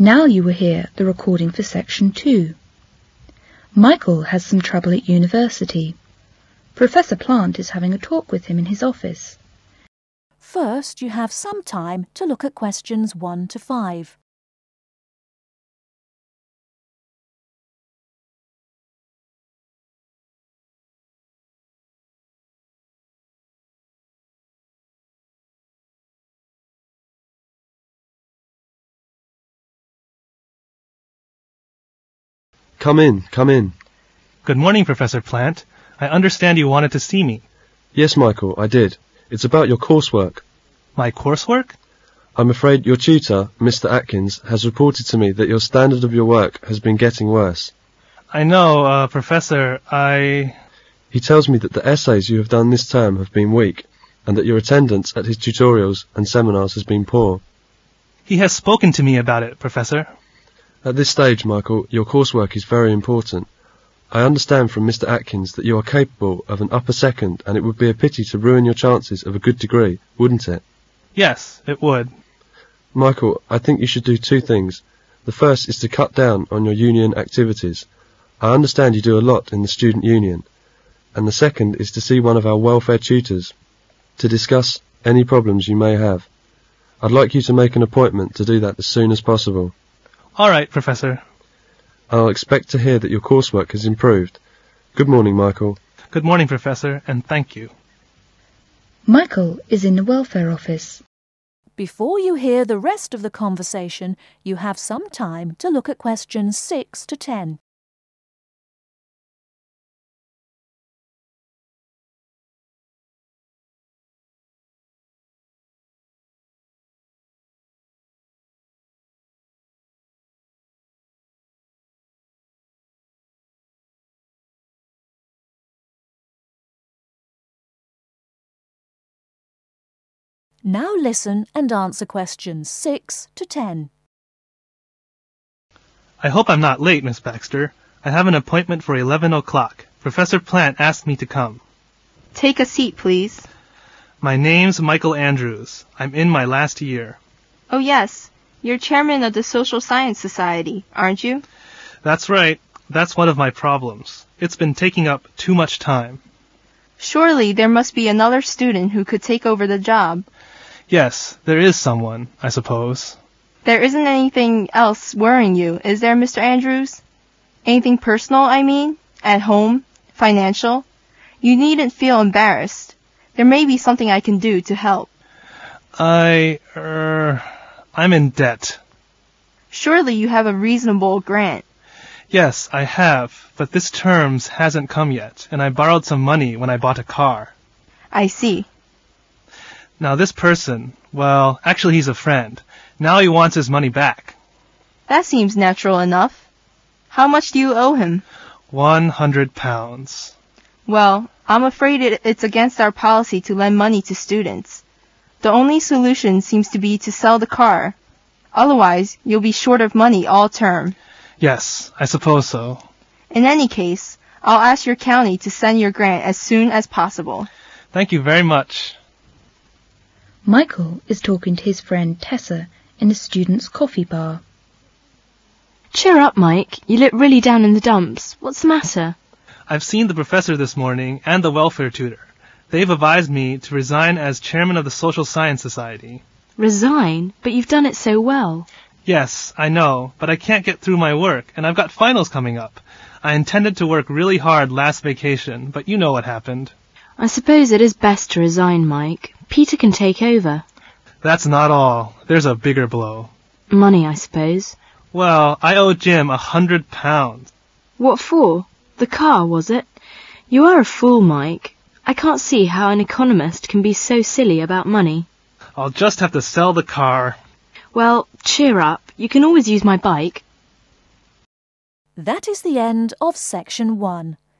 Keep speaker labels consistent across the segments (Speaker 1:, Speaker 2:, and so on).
Speaker 1: Now you will hear the recording for Section 2. Michael has some trouble at university. Professor Plant is having a talk with him in his office.
Speaker 2: First, you have some time to look at questions 1 to 5.
Speaker 3: Come in, come in.
Speaker 4: Good morning, Professor Plant. I understand you wanted to see me.
Speaker 3: Yes, Michael, I did. It's about your coursework.
Speaker 4: My coursework?
Speaker 3: I'm afraid your tutor, Mr. Atkins, has reported to me that your standard of your work has been getting worse.
Speaker 4: I know, uh, Professor, I...
Speaker 3: He tells me that the essays you have done this term have been weak, and that your attendance at his tutorials and seminars has been poor.
Speaker 4: He has spoken to me about it, Professor.
Speaker 3: At this stage, Michael, your coursework is very important. I understand from Mr. Atkins that you are capable of an upper second, and it would be a pity to ruin your chances of a good degree, wouldn't it?
Speaker 4: Yes, it would.
Speaker 3: Michael, I think you should do two things. The first is to cut down on your union activities. I understand you do a lot in the student union. And the second is to see one of our welfare tutors to discuss any problems you may have. I'd like you to make an appointment to do that as soon as possible.
Speaker 4: All right, Professor.
Speaker 3: I'll expect to hear that your coursework has improved. Good morning, Michael.
Speaker 4: Good morning, Professor, and thank you.
Speaker 1: Michael is in the welfare office.
Speaker 2: Before you hear the rest of the conversation, you have some time to look at questions 6 to 10. Now listen and answer questions 6 to 10.
Speaker 4: I hope I'm not late, Miss Baxter. I have an appointment for 11 o'clock. Professor Plant asked me to come.
Speaker 5: Take a seat, please.
Speaker 4: My name's Michael Andrews. I'm in my last year.
Speaker 5: Oh, yes. You're chairman of the Social Science Society, aren't you?
Speaker 4: That's right. That's one of my problems. It's been taking up too much time.
Speaker 5: Surely there must be another student who could take over the job.
Speaker 4: Yes, there is someone, I suppose.
Speaker 5: There isn't anything else worrying you, is there, Mr. Andrews? Anything personal, I mean? At home? Financial? You needn't feel embarrassed. There may be something I can do to help.
Speaker 4: I, er, I'm in debt.
Speaker 5: Surely you have a reasonable grant.
Speaker 4: Yes, I have, but this term's hasn't come yet, and I borrowed some money when I bought a car.
Speaker 5: I see.
Speaker 4: Now this person, well, actually he's a friend. Now he wants his money back.
Speaker 5: That seems natural enough. How much do you owe him?
Speaker 4: One hundred pounds.
Speaker 5: Well, I'm afraid it, it's against our policy to lend money to students. The only solution seems to be to sell the car. Otherwise, you'll be short of money all term.
Speaker 4: Yes, I suppose so.
Speaker 5: In any case, I'll ask your county to send your grant as soon as possible.
Speaker 4: Thank you very much.
Speaker 1: Michael is talking to his friend Tessa in the student's coffee bar.
Speaker 6: Cheer up, Mike. You look really down in the dumps. What's the matter?
Speaker 4: I've seen the professor this morning and the welfare tutor. They've advised me to resign as chairman of the Social Science Society.
Speaker 6: Resign? But you've done it so well.
Speaker 4: Yes, I know, but I can't get through my work, and I've got finals coming up. I intended to work really hard last vacation, but you know what happened.
Speaker 6: I suppose it is best to resign, Mike. Peter can take over.
Speaker 4: That's not all. There's a bigger blow.
Speaker 6: Money, I suppose.
Speaker 4: Well, I owe Jim a hundred pounds.
Speaker 6: What for? The car, was it? You are a fool, Mike. I can't see how an economist can be so silly about money.
Speaker 4: I'll just have to sell the car.
Speaker 6: Well, cheer up. You can always use my bike.
Speaker 2: That is the end of section one.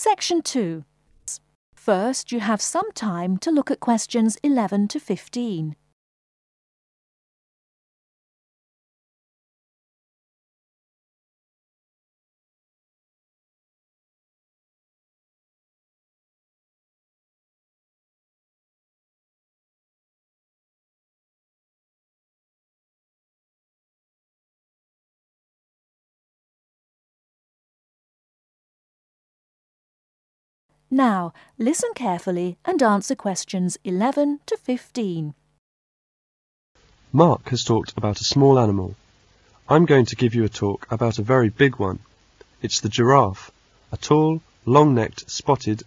Speaker 2: Section 2. First, you have some time to look at questions 11 to 15. Now, listen carefully and answer questions 11 to 15.
Speaker 3: Mark has talked about a small animal. I'm going to give you a talk about a very big one. It's the giraffe, a tall, long-necked, spotted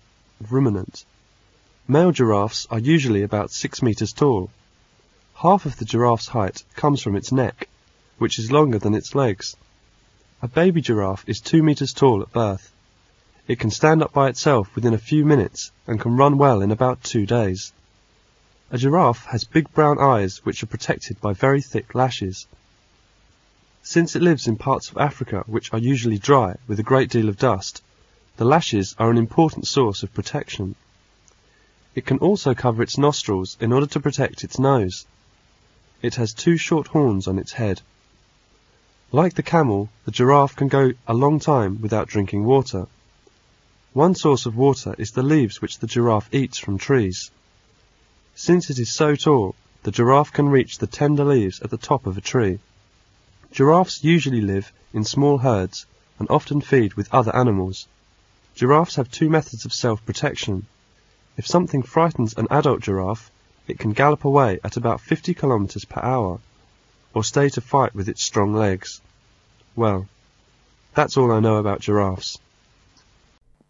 Speaker 3: ruminant. Male giraffes are usually about six metres tall. Half of the giraffe's height comes from its neck, which is longer than its legs. A baby giraffe is two metres tall at birth. It can stand up by itself within a few minutes and can run well in about two days. A giraffe has big brown eyes which are protected by very thick lashes. Since it lives in parts of Africa which are usually dry with a great deal of dust, the lashes are an important source of protection. It can also cover its nostrils in order to protect its nose. It has two short horns on its head. Like the camel, the giraffe can go a long time without drinking water. One source of water is the leaves which the giraffe eats from trees. Since it is so tall, the giraffe can reach the tender leaves at the top of a tree. Giraffes usually live in small herds and often feed with other animals. Giraffes have two methods of self-protection. If something frightens an adult giraffe, it can gallop away at about 50 kilometers per hour, or stay to fight with its strong legs. Well, that's all I know about giraffes.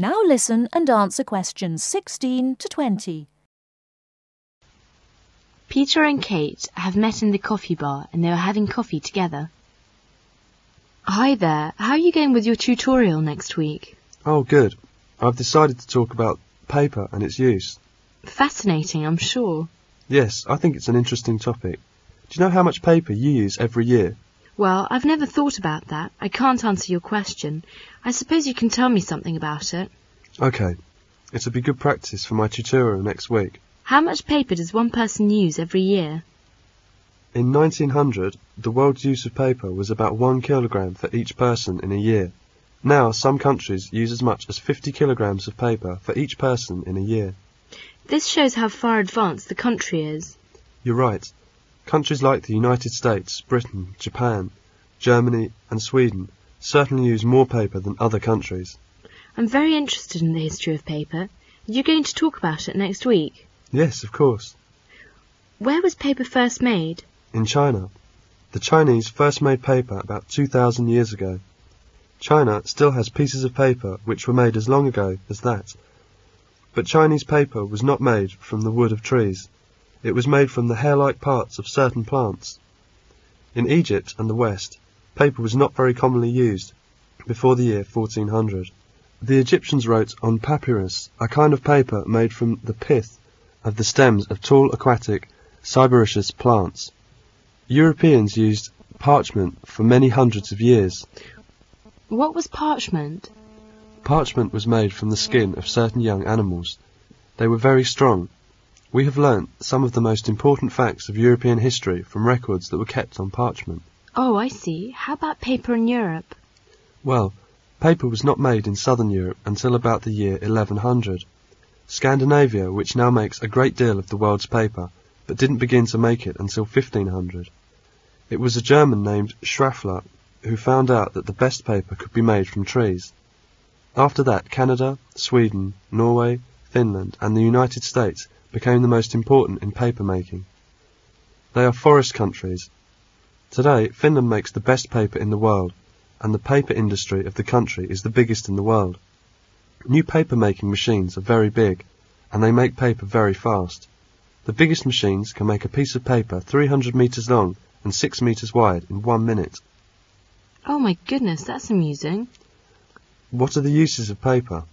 Speaker 2: Now listen and answer questions 16 to 20.
Speaker 6: Peter and Kate have met in the coffee bar and they are having coffee together. Hi there, how are you going with your tutorial next week?
Speaker 3: Oh, good. I've decided to talk about paper and its use.
Speaker 6: Fascinating, I'm sure.
Speaker 3: Yes, I think it's an interesting topic. Do you know how much paper you use every year?
Speaker 6: Well, I've never thought about that. I can't answer your question. I suppose you can tell me something about it.
Speaker 3: Okay. It'll be good practice for my tutorial next week.
Speaker 6: How much paper does one person use every year?
Speaker 3: In 1900, the world's use of paper was about one kilogram for each person in a year. Now, some countries use as much as 50 kilograms of paper for each person in a year.
Speaker 6: This shows how far advanced the country is.
Speaker 3: You're right. Countries like the United States, Britain, Japan, Germany and Sweden certainly use more paper than other countries.
Speaker 6: I'm very interested in the history of paper. Are you going to talk about it next week?
Speaker 3: Yes, of course.
Speaker 6: Where was paper first made?
Speaker 3: In China. The Chinese first made paper about 2,000 years ago. China still has pieces of paper which were made as long ago as that. But Chinese paper was not made from the wood of trees. It was made from the hair-like parts of certain plants. In Egypt and the West, paper was not very commonly used before the year 1400. The Egyptians wrote on papyrus, a kind of paper made from the pith of the stems of tall aquatic cyperaceous plants. Europeans used parchment for many hundreds of years.
Speaker 6: What was parchment?
Speaker 3: Parchment was made from the skin of certain young animals. They were very strong. We have learnt some of the most important facts of European history from records that were kept on parchment.
Speaker 6: Oh, I see. How about paper in Europe?
Speaker 3: Well, paper was not made in southern Europe until about the year 1100. Scandinavia, which now makes a great deal of the world's paper, but didn't begin to make it until 1500. It was a German named Schraffler who found out that the best paper could be made from trees. After that, Canada, Sweden, Norway, Finland, and the United States became the most important in paper making. They are forest countries. Today, Finland makes the best paper in the world, and the paper industry of the country is the biggest in the world. New paper making machines are very big, and they make paper very fast. The biggest machines can make a piece of paper 300 meters long and 6 meters wide in one minute.
Speaker 6: Oh my goodness, that's amusing.
Speaker 3: What are the uses of paper?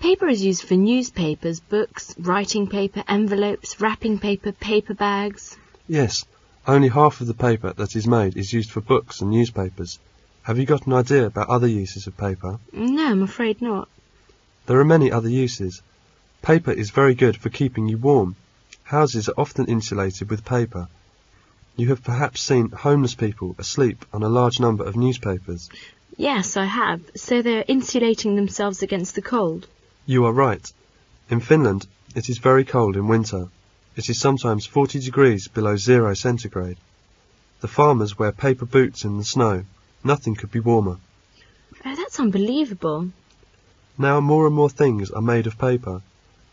Speaker 6: Paper is used for newspapers, books, writing paper, envelopes, wrapping paper, paper bags.
Speaker 3: Yes, only half of the paper that is made is used for books and newspapers. Have you got an idea about other uses of paper?
Speaker 6: No, I'm afraid not.
Speaker 3: There are many other uses. Paper is very good for keeping you warm. Houses are often insulated with paper. You have perhaps seen homeless people asleep on a large number of newspapers.
Speaker 6: Yes, I have. So they're insulating themselves against the cold.
Speaker 3: You are right. In Finland, it is very cold in winter. It is sometimes 40 degrees below zero centigrade. The farmers wear paper boots in the snow. Nothing could be warmer.
Speaker 6: Oh, that's unbelievable.
Speaker 3: Now more and more things are made of paper.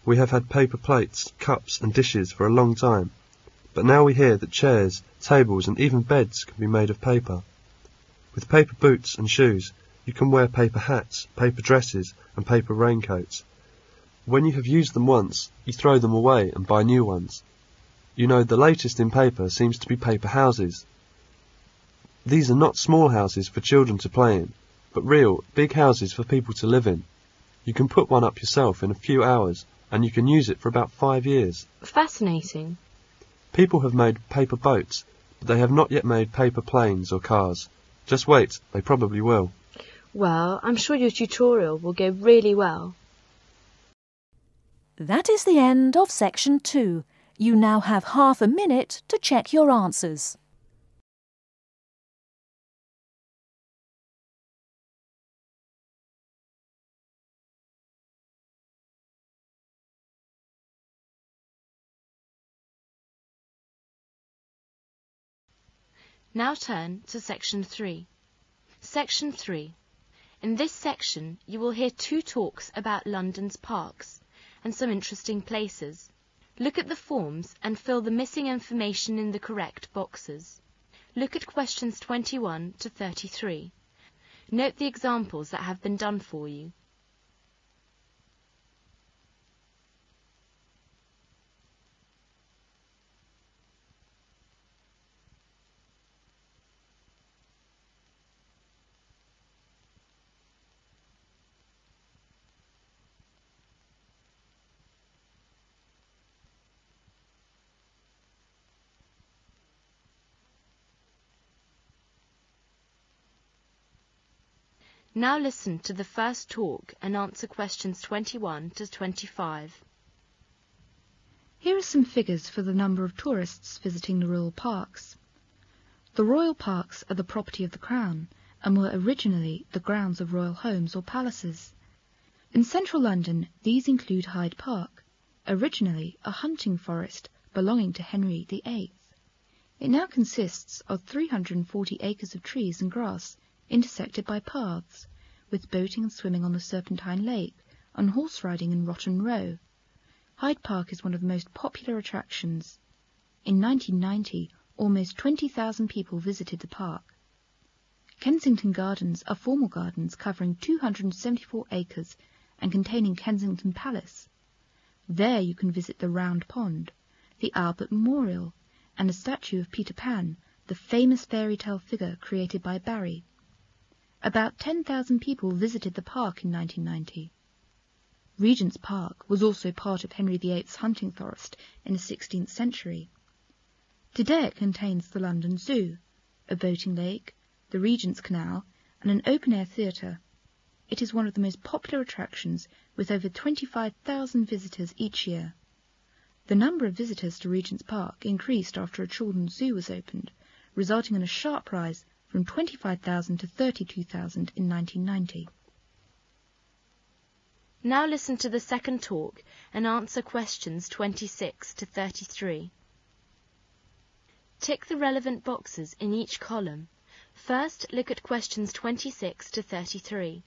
Speaker 3: We have had paper plates, cups and dishes for a long time. But now we hear that chairs, tables and even beds can be made of paper. With paper boots and shoes, you can wear paper hats, paper dresses and paper raincoats. When you have used them once, you throw them away and buy new ones. You know, the latest in paper seems to be paper houses. These are not small houses for children to play in, but real, big houses for people to live in. You can put one up yourself in a few hours, and you can use it for about five years.
Speaker 6: Fascinating.
Speaker 3: People have made paper boats, but they have not yet made paper planes or cars. Just wait, they probably will.
Speaker 6: Well, I'm sure your tutorial will go really well.
Speaker 2: That is the end of section two. You now have half a minute to check your answers.
Speaker 6: Now turn to section 3. Section 3. In this section, you will hear two talks about London's parks and some interesting places. Look at the forms and fill the missing information in the correct boxes. Look at questions 21 to 33. Note the examples that have been done for you. Now listen to the first talk and answer questions 21 to 25.
Speaker 1: Here are some figures for the number of tourists visiting the royal parks. The royal parks are the property of the Crown and were originally the grounds of royal homes or palaces. In central London, these include Hyde Park, originally a hunting forest belonging to Henry VIII. It now consists of 340 acres of trees and grass intersected by paths, with boating and swimming on the Serpentine Lake, and horse riding in Rotten Row. Hyde Park is one of the most popular attractions. In 1990, almost 20,000 people visited the park. Kensington Gardens are formal gardens covering 274 acres and containing Kensington Palace. There you can visit the Round Pond, the Albert Memorial, and a statue of Peter Pan, the famous fairy tale figure created by Barrie. About 10,000 people visited the park in 1990. Regent's Park was also part of Henry VIII's hunting forest in the 16th century. Today it contains the London Zoo, a boating lake, the Regent's Canal, and an open-air theatre. It is one of the most popular attractions with over 25,000 visitors each year. The number of visitors to Regent's Park increased after a children's zoo was opened, resulting in a sharp rise from 25,000 to 32,000 in 1990.
Speaker 6: Now listen to the second talk and answer questions 26 to 33. Tick the relevant boxes in each column. First, look at questions 26 to 33.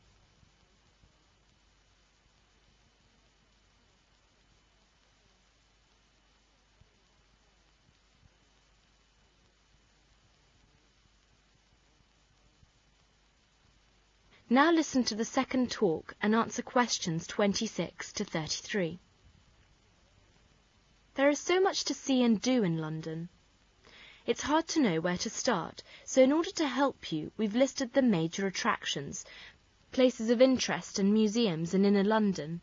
Speaker 6: Now listen to the second talk and answer questions 26 to 33. There is so much to see and do in London. It's hard to know where to start, so in order to help you, we've listed the major attractions, places of interest and museums in inner London.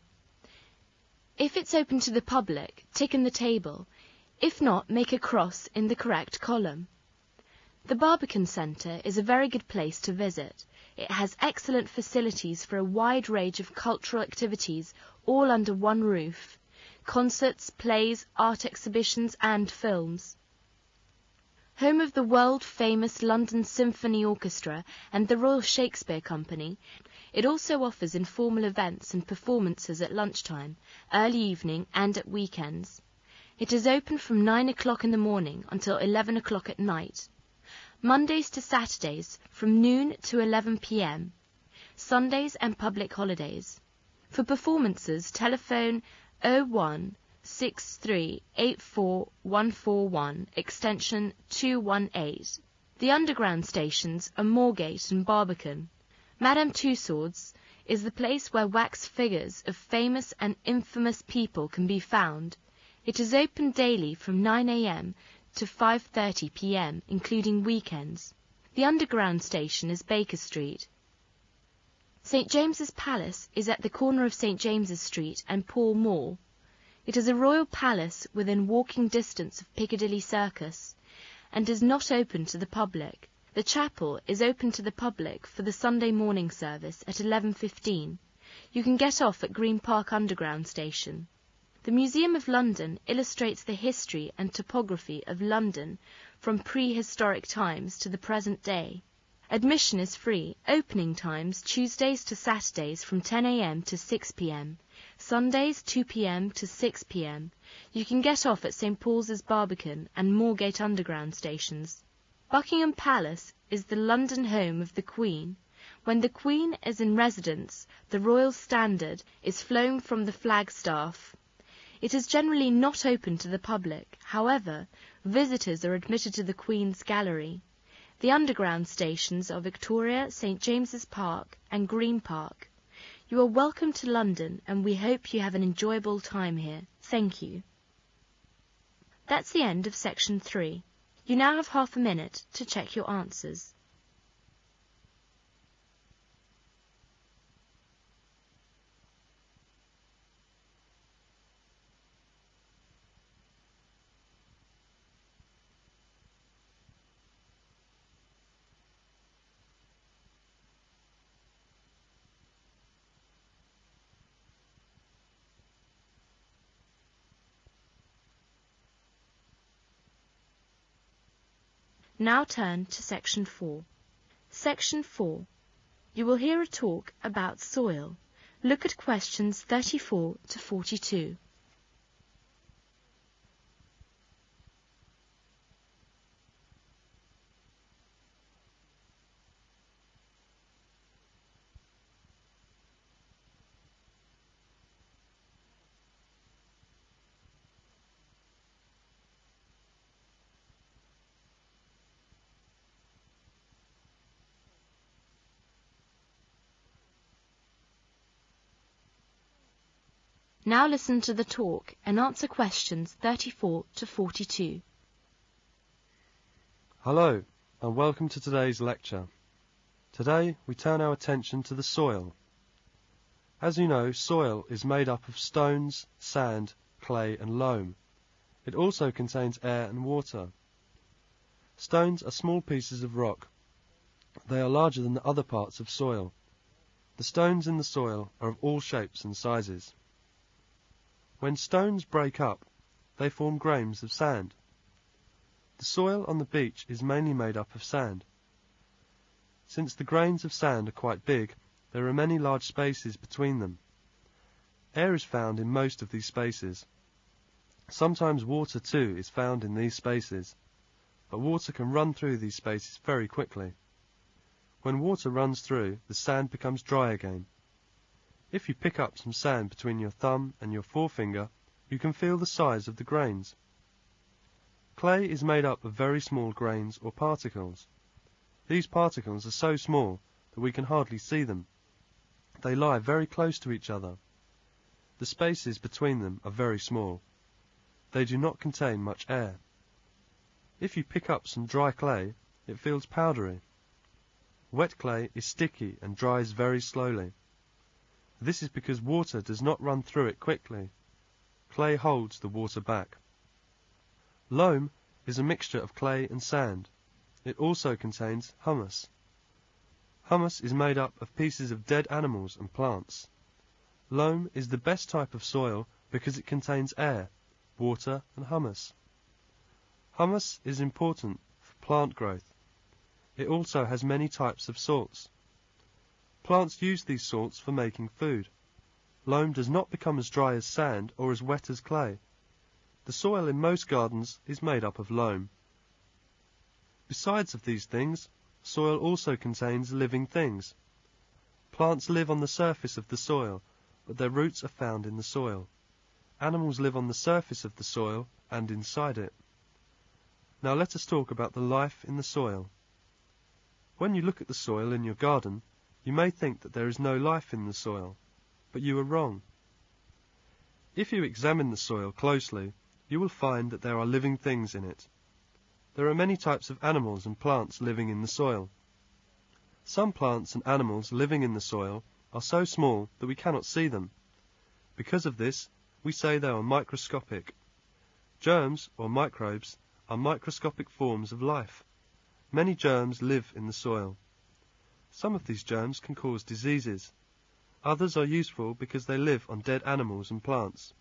Speaker 6: If it's open to the public, tick in the table. If not, make a cross in the correct column. The Barbican Centre is a very good place to visit. It has excellent facilities for a wide range of cultural activities all under one roof. Concerts, plays, art exhibitions and films. Home of the world-famous London Symphony Orchestra and the Royal Shakespeare Company, it also offers informal events and performances at lunchtime, early evening and at weekends. It is open from 9 o'clock in the morning until 11 o'clock at night. Mondays to Saturdays from noon to 11 p.m. Sundays and public holidays. For performances, telephone 01 6384141 extension 218. The underground stations are Moorgate and Barbican. Madame Tussauds is the place where wax figures of famous and infamous people can be found. It is open daily from 9 a.m to 5.30 p.m., including weekends. The underground station is Baker Street. St. James's Palace is at the corner of St. James's Street and Pall Mall. It is a royal palace within walking distance of Piccadilly Circus and is not open to the public. The chapel is open to the public for the Sunday morning service at 11.15. You can get off at Green Park Underground Station. The Museum of London illustrates the history and topography of London from prehistoric times to the present day. Admission is free. Opening times Tuesdays to Saturdays from 10 a.m. to 6 p.m. Sundays 2 p.m. to 6 p.m. You can get off at St Paul's Barbican and Moorgate Underground stations. Buckingham Palace is the London home of the Queen. When the Queen is in residence, the royal standard is flown from the flagstaff. It is generally not open to the public, however, visitors are admitted to the Queen's Gallery. The underground stations are Victoria, St James's Park and Green Park. You are welcome to London and we hope you have an enjoyable time here. Thank you. That's the end of section 3. You now have half a minute to check your answers. Now turn to section 4. Section 4. You will hear a talk about soil. Look at questions 34 to 42. Now listen to the talk and answer questions 34 to 42.
Speaker 3: Hello, and welcome to today's lecture. Today we turn our attention to the soil. As you know, soil is made up of stones, sand, clay and loam. It also contains air and water. Stones are small pieces of rock. They are larger than the other parts of soil. The stones in the soil are of all shapes and sizes. When stones break up, they form grains of sand. The soil on the beach is mainly made up of sand. Since the grains of sand are quite big, there are many large spaces between them. Air is found in most of these spaces. Sometimes water too is found in these spaces, but water can run through these spaces very quickly. When water runs through, the sand becomes dry again. If you pick up some sand between your thumb and your forefinger, you can feel the size of the grains. Clay is made up of very small grains or particles. These particles are so small that we can hardly see them. They lie very close to each other. The spaces between them are very small. They do not contain much air. If you pick up some dry clay, it feels powdery. Wet clay is sticky and dries very slowly. This is because water does not run through it quickly. Clay holds the water back. Loam is a mixture of clay and sand. It also contains humus. Humus is made up of pieces of dead animals and plants. Loam is the best type of soil because it contains air water and humus. Humus is important for plant growth. It also has many types of salts. Plants use these salts for making food. Loam does not become as dry as sand or as wet as clay. The soil in most gardens is made up of loam. Besides of these things, soil also contains living things. Plants live on the surface of the soil, but their roots are found in the soil. Animals live on the surface of the soil and inside it. Now let us talk about the life in the soil. When you look at the soil in your garden, you may think that there is no life in the soil, but you are wrong. If you examine the soil closely, you will find that there are living things in it. There are many types of animals and plants living in the soil. Some plants and animals living in the soil are so small that we cannot see them. Because of this, we say they are microscopic. Germs, or microbes, are microscopic forms of life. Many germs live in the soil. Some of these germs can cause diseases. Others are useful because they live on dead animals and plants.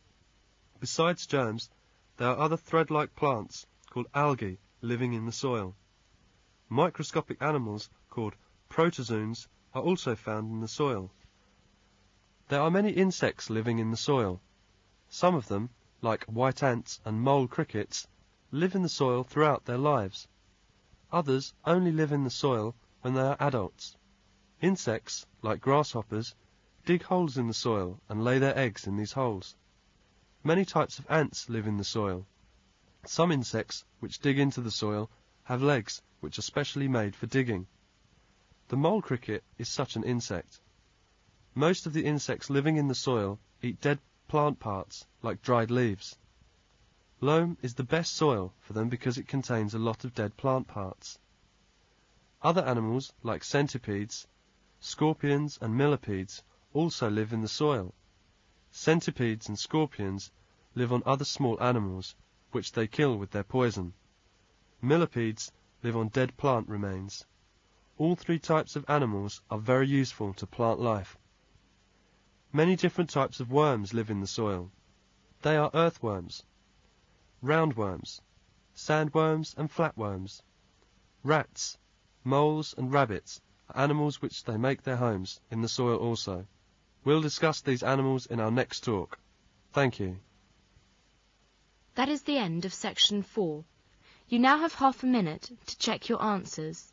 Speaker 3: Besides germs, there are other thread-like plants called algae living in the soil. Microscopic animals called protozoans are also found in the soil. There are many insects living in the soil. Some of them, like white ants and mole crickets, live in the soil throughout their lives. Others only live in the soil when they are adults. Insects, like grasshoppers, dig holes in the soil and lay their eggs in these holes. Many types of ants live in the soil. Some insects which dig into the soil have legs which are specially made for digging. The mole cricket is such an insect. Most of the insects living in the soil eat dead plant parts, like dried leaves. Loam is the best soil for them because it contains a lot of dead plant parts. Other animals, like centipedes, scorpions and millipedes, also live in the soil. Centipedes and scorpions live on other small animals, which they kill with their poison. Millipedes live on dead plant remains. All three types of animals are very useful to plant life. Many different types of worms live in the soil. They are earthworms, roundworms, sandworms and flatworms. Rats, moles and rabbits animals which they make their homes in the soil also. We'll discuss these animals in our next talk. Thank you.
Speaker 6: That is the end of section 4. You now have half a minute to check your answers.